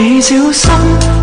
你小心。